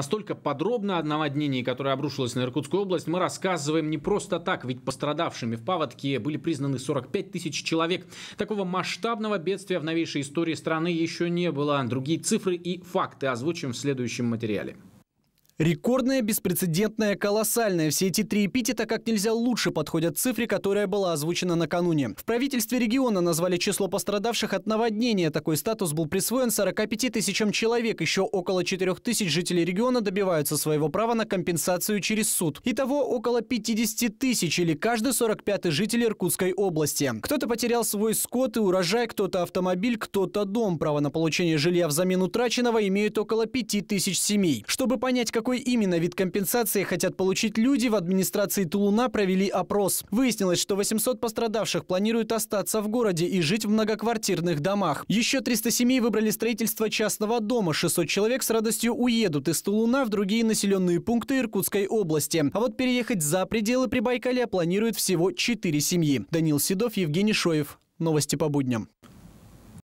Настолько подробно о наводнении, которое обрушилось на Иркутскую область, мы рассказываем не просто так, ведь пострадавшими в паводке были признаны 45 тысяч человек. Такого масштабного бедствия в новейшей истории страны еще не было. Другие цифры и факты озвучим в следующем материале. Рекордная, беспрецедентная, колоссальная. Все эти три эпитета как нельзя лучше подходят цифре, которая была озвучена накануне. В правительстве региона назвали число пострадавших от наводнения. Такой статус был присвоен 45 тысячам человек. Еще около 4 тысяч жителей региона добиваются своего права на компенсацию через суд. Итого около 50 тысяч или каждый 45-й житель Иркутской области. Кто-то потерял свой скот и урожай, кто-то автомобиль, кто-то дом. Право на получение жилья взамен утраченного имеют около 5 тысяч семей. Чтобы понять, какой какой именно вид компенсации хотят получить люди, в администрации Тулуна провели опрос. Выяснилось, что 800 пострадавших планируют остаться в городе и жить в многоквартирных домах. Еще 300 семей выбрали строительство частного дома. 600 человек с радостью уедут из Тулуна в другие населенные пункты Иркутской области. А вот переехать за пределы Прибайкалья планируют всего 4 семьи. Данил Седов, Евгений Шоев. Новости по будням.